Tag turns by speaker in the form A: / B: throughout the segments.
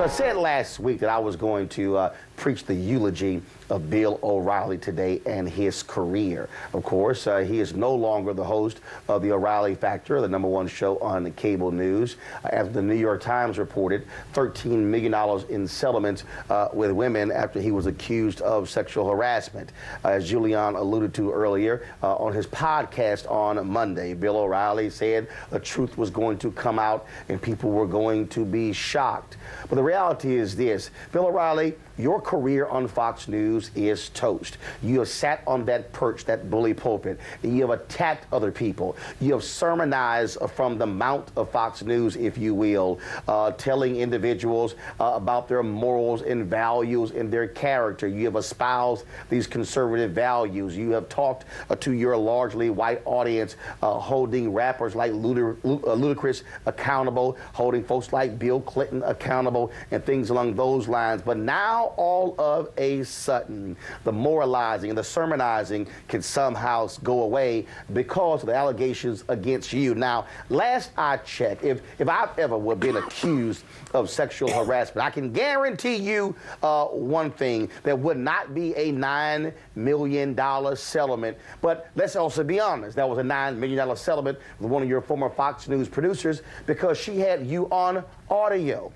A: So I said last week that I was going to uh, preach the eulogy of Bill O'Reilly today and his career. Of course, uh, he is no longer the host of the O'Reilly Factor, the number one show on cable news. Uh, as the New York Times reported, $13 million in settlements uh, with women after he was accused of sexual harassment. Uh, as Julian alluded to earlier uh, on his podcast on Monday, Bill O'Reilly said the truth was going to come out and people were going to be shocked. But the reality is this Bill O'Reilly, your career on Fox News is toast. You have sat on that perch, that bully pulpit, you have attacked other people. You have sermonized from the mount of Fox News, if you will, uh, telling individuals uh, about their morals and values and their character. You have espoused these conservative values. You have talked uh, to your largely white audience, uh, holding rappers like uh, Ludacris accountable, holding folks like Bill Clinton accountable, and things along those lines. But now, all of a sudden the moralizing and the sermonizing can somehow go away because of the allegations against you. Now, last I checked, if, if I've ever been accused of sexual harassment, I can guarantee you uh, one thing there would not be a $9 million settlement. But let's also be honest, that was a $9 million settlement with one of your former Fox News producers because she had you on audio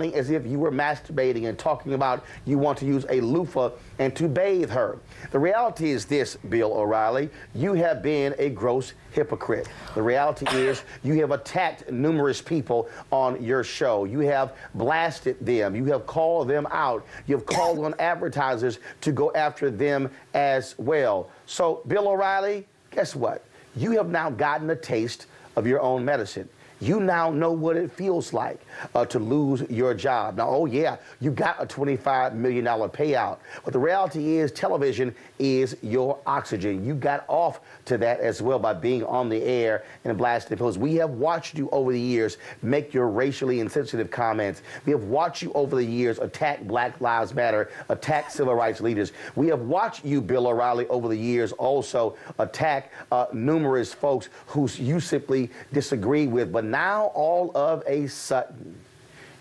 A: sounding as if you were masturbating and talking about you want to use a loofah and to bathe her. The reality is this, Bill O'Reilly, you have been a gross hypocrite. The reality is you have attacked numerous people on your show. You have blasted them. You have called them out. You have called on advertisers to go after them as well. So, Bill O'Reilly, guess what? You have now gotten a taste of your own medicine you now know what it feels like uh, to lose your job. Now, oh yeah, you got a $25 million payout, but the reality is television is your oxygen. You got off to that as well by being on the air and blasting pills. We have watched you over the years make your racially insensitive comments. We have watched you over the years attack Black Lives Matter, attack civil rights leaders. We have watched you, Bill O'Reilly, over the years also attack uh, numerous folks who you simply disagree with. But now, all of a sudden,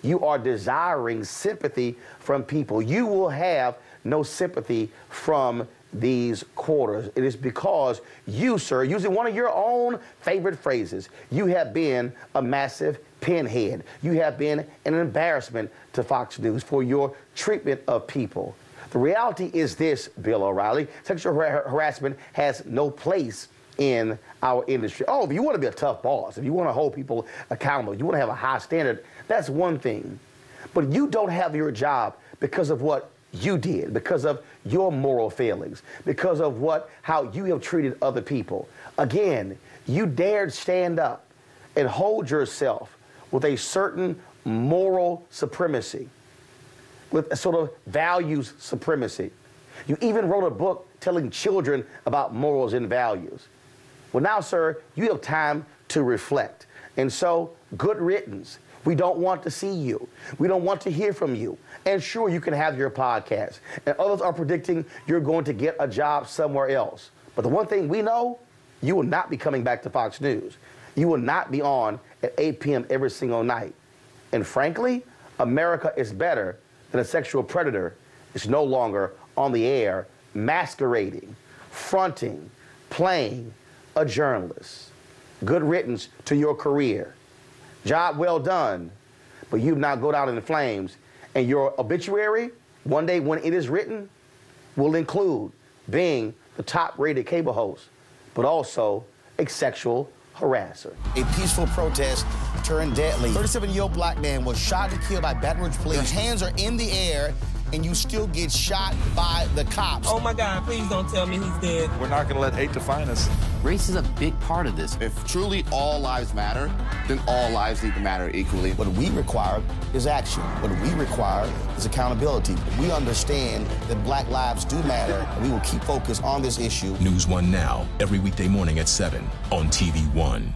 A: you are desiring sympathy from people. You will have no sympathy from these quarters. It is because you, sir, using one of your own favorite phrases, you have been a massive pinhead. You have been an embarrassment to Fox News for your treatment of people. The reality is this, Bill O'Reilly sexual har harassment has no place in our industry. Oh, if you want to be a tough boss, if you want to hold people accountable, you want to have a high standard, that's one thing. But you don't have your job because of what you did, because of your moral failings, because of what how you have treated other people. Again, you dared stand up and hold yourself with a certain moral supremacy, with a sort of values supremacy. You even wrote a book telling children about morals and values. Well, now, sir, you have time to reflect. And so, good riddance. We don't want to see you. We don't want to hear from you. And sure, you can have your podcast. And others are predicting you're going to get a job somewhere else. But the one thing we know, you will not be coming back to Fox News. You will not be on at 8 p.m. every single night. And frankly, America is better than a sexual predator is no longer on the air masquerading, fronting, playing a journalist. Good riddance to your career. Job well done, but you've now go down in the flames. And your obituary, one day when it is written, will include being the top rated cable host, but also a sexual harasser. A peaceful protest turned deadly. 37 year old black man was shot and killed by Baton Rouge police. His hands are in the air and you still get shot by the cops.
B: Oh my God, please don't tell me he's dead.
C: We're not gonna let hate define us.
D: Race is a big part of this.
E: If truly all lives matter, then all lives need to matter equally.
A: What we require is action. What we require is accountability. We understand that black lives do matter, and we will keep focused on this issue.
F: NewsOne Now, every weekday morning at 7 on TV One.